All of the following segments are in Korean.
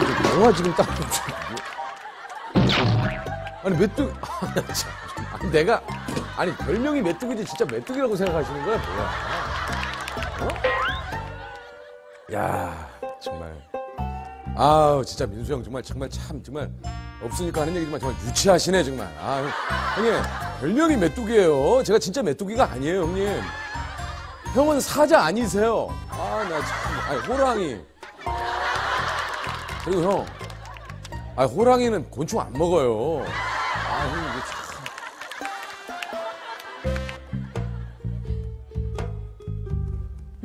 지금 영화 지금 딱. 아니 메뚜기. 아. 아니 내가 아니 별명이 메뚜기지 진짜 메뚜기라고 생각하시는 거야 뭐야? 어? 야 정말. 아우 진짜 민수 형 정말 정말 참 정말 없으니까 하는 얘기지만 정말 유치하시네 정말. 아 형, 형님 별명이 메뚜기예요. 제가 진짜 메뚜기가 아니에요 형님. 형은 사자 아니세요. 아 나 참. 아니 호랑이. 그리고 형, 아 호랑이는 곤충 안 먹어요. 아형 이게 참.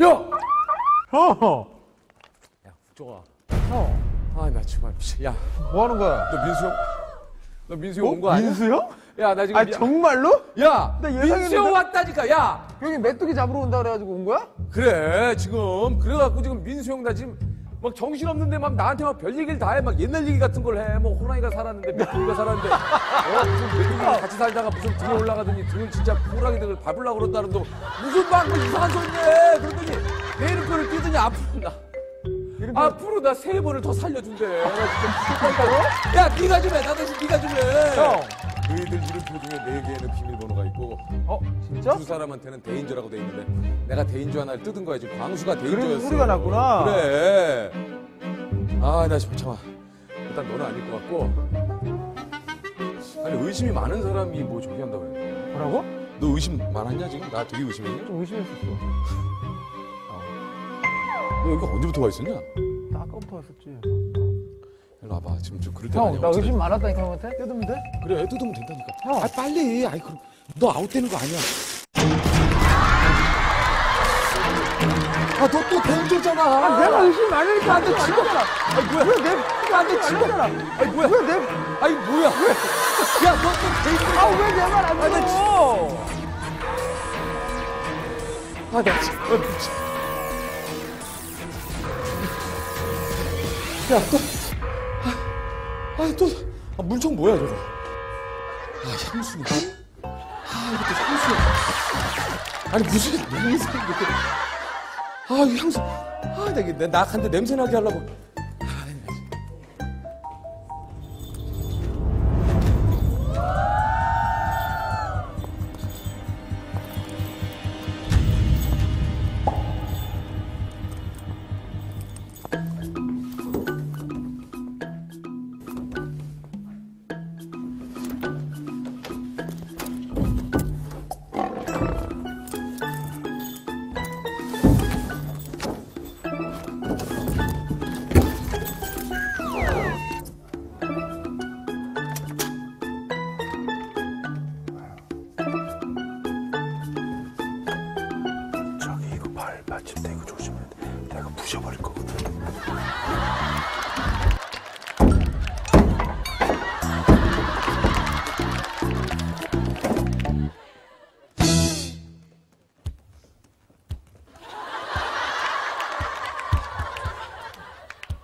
야, 형! 야 국정아. 형! 아나 정말 미쳐. 야, 뭐 하는 거야? 너 민수 형, 너 민수 형 온 거 아니야? 민수 형? 야, 나 지금 아, 미- 정말로? 야, 나 민수 형 예상했는데? 왔다니까. 야, 여기 메뚜기 잡으러 온다 그래가지고 온 거야? 그래 지금 그래갖고 지금 민수 형 나 지금 막 정신 없는데 막 나한테 막 별 얘기를 다 해. 막 옛날 얘기 같은 걸 해. 뭐 호랑이가 살았는데 메뚜기가 살았는데. 어? 무슨 메뚜기랑 같이 살다가 무슨 등에 올라가더니 등을 진짜 호랑이 등을 밟으려고 그런다는 거 무슨 막뭐 이상한 소리네 그러더니 내 이름표를 띄더니 앞으로 나. 앞으로 나 세 번을 더 살려준대. 나 진짜 미쳤다고? 야 네가 좀 해. 나 대신 네가 좀 해. 형. 너희들 이름표 중에 네 개에는 비밀번호가 있고 어, 진짜? 두 사람한테는 대인조라고 돼 있는데 내가 대인조 하나를 뜯은 거야. 지금 광수가 그래서 대인조였어. 소리가 났구나. 그래 아 나 지금 잠깐 일단 너는 아닐 것 같고 아니 의심이 많은 사람이 뭐 저기 한다고 그래 뭐라고? 너 의심 많았냐 지금? 나 되게 의심했냐? 좀 의심했었어. 너 여기 언제부터 와 있었냐? 나 아까부터 왔었지. 일로 와봐 지금 좀 그럴 때가 형, 아니야 나. 의심 많았다니까 형한테? 뜯으면 돼? 그래 뜯으면 된다니까 형. 아 빨리 아이 그럼 너 아웃되는 거 아니야 아 너 또 대인조잖아 아, 내가 의심 많으니까 나한테 안 지금 잖아 아니 뭐야 왜 내, 나한테 지금 잖아 아니 뭐야 왜 내, 아니 뭐야 야너 또 대인조 아, 왜 내 말안 아, 나 들어? 아, 나 진짜 미쳐. 야, 또, 아, 아, 또, 아, 물총 뭐야, 저거? 아, 향수네. 아, 이것도 향수야. 아니, 무슨 냄새, 이렇게. 아, 이 향수. 아, 나 이게 나한테 냄새나게 하려고. 받침대 이거 조심해야 돼. 내가 부셔버릴 거거든.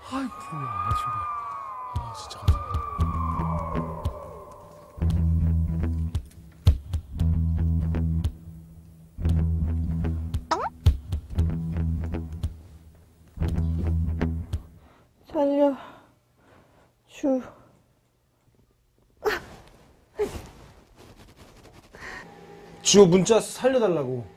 아이고, 아, 정말. 아, 진짜 감사합니다. 살려 주 지호 문자 살려달라고.